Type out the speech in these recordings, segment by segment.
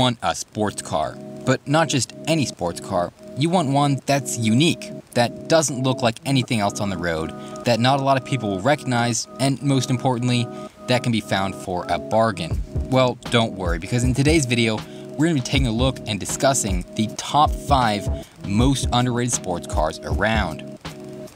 want a sports car. But not just any sports car, you want one that's unique, that doesn't look like anything else on the road, that not a lot of people will recognize, and most importantly, that can be found for a bargain. Well, don't worry, because in today's video, we're going to be taking a look and discussing the top 5 most underrated sports cars around.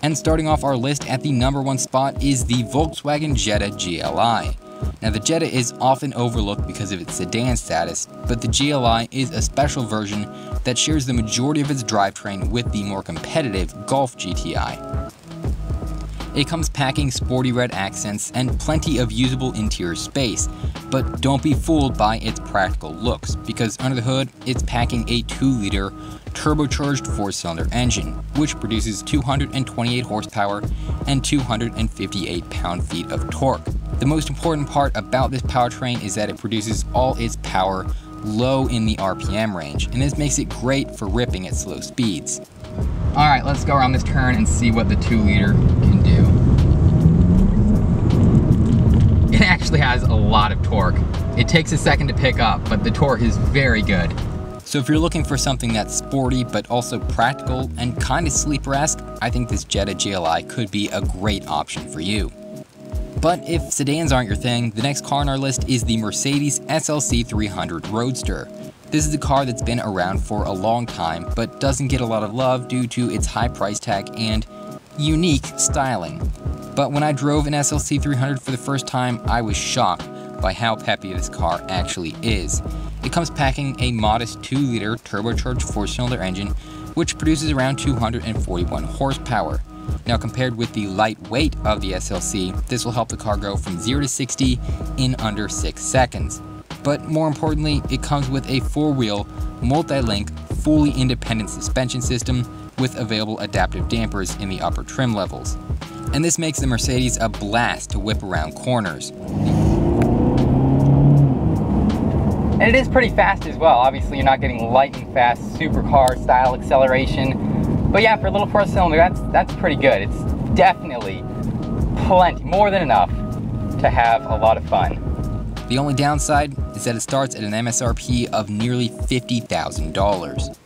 And starting off our list at the number one spot is the Volkswagen Jetta GLI. Now the Jetta is often overlooked because of its sedan status, but the GLI is a special version that shares the majority of its drivetrain with the more competitive Golf GTI. It comes packing sporty red accents and plenty of usable interior space, but don't be fooled by its practical looks, because under the hood, it's packing a 2-liter turbocharged 4-cylinder engine, which produces 228 horsepower and 258 pound-feet of torque. The most important part about this powertrain is that it produces all its power low in the RPM range, and this makes it great for ripping at slow speeds. Alright, let's go around this turn and see what the 2 liter can do. It actually has a lot of torque. It takes a second to pick up, but the torque is very good. So if you're looking for something that's sporty but also practical and kind of sleeper-esque, I think this Jetta GLI could be a great option for you. But if sedans aren't your thing, the next car on our list is the Mercedes SLC 300 Roadster. This is a car that's been around for a long time, but doesn't get a lot of love due to its high price tag and unique styling. But when I drove an SLC 300 for the first time, I was shocked by how peppy this car actually is. It comes packing a modest 2-liter turbocharged 4-cylinder engine, which produces around 241 horsepower. Now compared with the light weight of the SLC, this will help the car go from 0 to 60 in under 6 seconds. But more importantly, it comes with a 4-wheel, multi-link, fully independent suspension system with available adaptive dampers in the upper trim levels. And this makes the Mercedes a blast to whip around corners. And it is pretty fast as well. Obviously, you're not getting lightning fast supercar style acceleration but yeah, for a little four cylinder, that's, that's pretty good. It's definitely plenty, more than enough to have a lot of fun. The only downside is that it starts at an MSRP of nearly $50,000.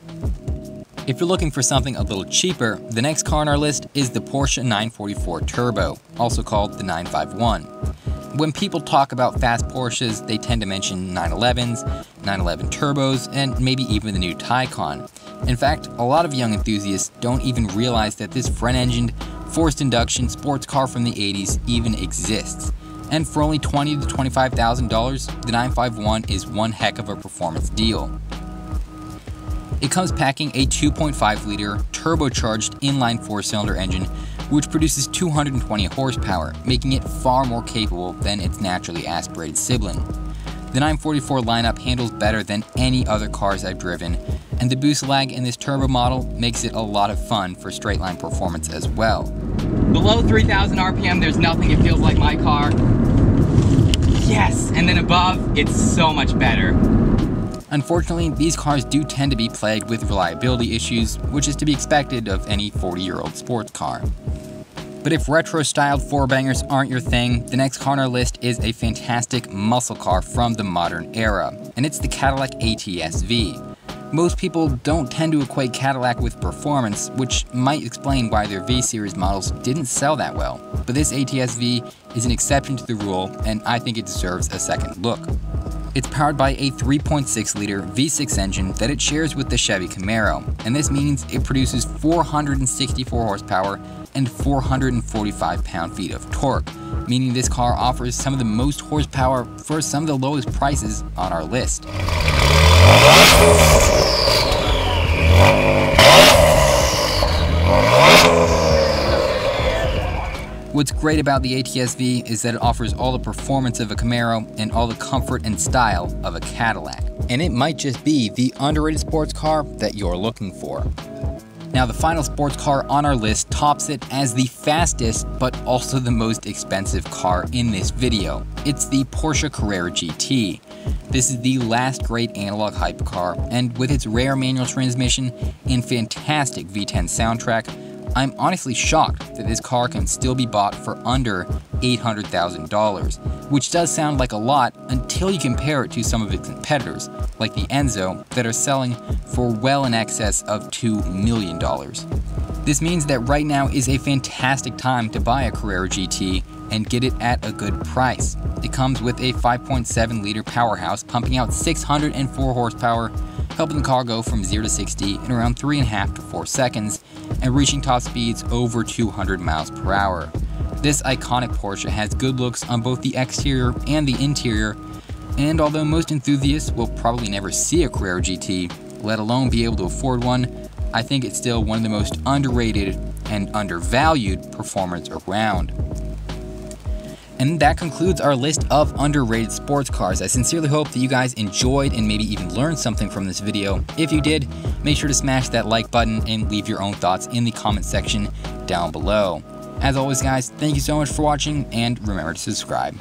If you're looking for something a little cheaper, the next car on our list is the Porsche 944 Turbo, also called the 951. When people talk about fast Porsches, they tend to mention 911s, 911 Turbos, and maybe even the new Taycan. In fact, a lot of young enthusiasts don't even realize that this front-engined, forced induction sports car from the 80s even exists. And for only 20 to $25,000, the 951 is one heck of a performance deal. It comes packing a 2.5 liter turbocharged inline four cylinder engine, which produces 220 horsepower, making it far more capable than its naturally aspirated sibling. The 944 lineup handles better than any other cars I've driven, and the boost lag in this turbo model makes it a lot of fun for straight line performance as well. Below 3000 RPM, there's nothing it feels like my car. Yes, and then above, it's so much better. Unfortunately, these cars do tend to be plagued with reliability issues, which is to be expected of any 40-year-old sports car. But if retro-styled four-bangers aren't your thing, the next car on our list is a fantastic muscle car from the modern era, and it's the Cadillac ATS-V. Most people don't tend to equate Cadillac with performance, which might explain why their V-Series models didn't sell that well. But this ATS-V is an exception to the rule, and I think it deserves a second look. It's powered by a 3.6-liter V6 engine that it shares with the Chevy Camaro, and this means it produces 464 horsepower and 445 pound-feet of torque, meaning this car offers some of the most horsepower for some of the lowest prices on our list. What's great about the ATS-V is that it offers all the performance of a Camaro and all the comfort and style of a Cadillac. And it might just be the underrated sports car that you're looking for. Now the final sports car on our list tops it as the fastest but also the most expensive car in this video. It's the Porsche Carrera GT. This is the last great analog hypercar, and with its rare manual transmission and fantastic V10 soundtrack, I'm honestly shocked that this car can still be bought for under $800,000, which does sound like a lot until you compare it to some of its competitors, like the Enzo, that are selling for well in excess of $2 million. This means that right now is a fantastic time to buy a Carrera GT and get it at a good price. It comes with a 5.7 liter powerhouse pumping out 604 horsepower, helping the car go from 0 to 60 in around 3.5 to 4 seconds, and reaching top speeds over 200 miles per hour. This iconic Porsche has good looks on both the exterior and the interior, and although most enthusiasts will probably never see a Carrera GT, let alone be able to afford one, I think it's still one of the most underrated and undervalued performers around. And that concludes our list of underrated sports cars. I sincerely hope that you guys enjoyed and maybe even learned something from this video. If you did, make sure to smash that like button and leave your own thoughts in the comment section down below. As always guys, thank you so much for watching and remember to subscribe.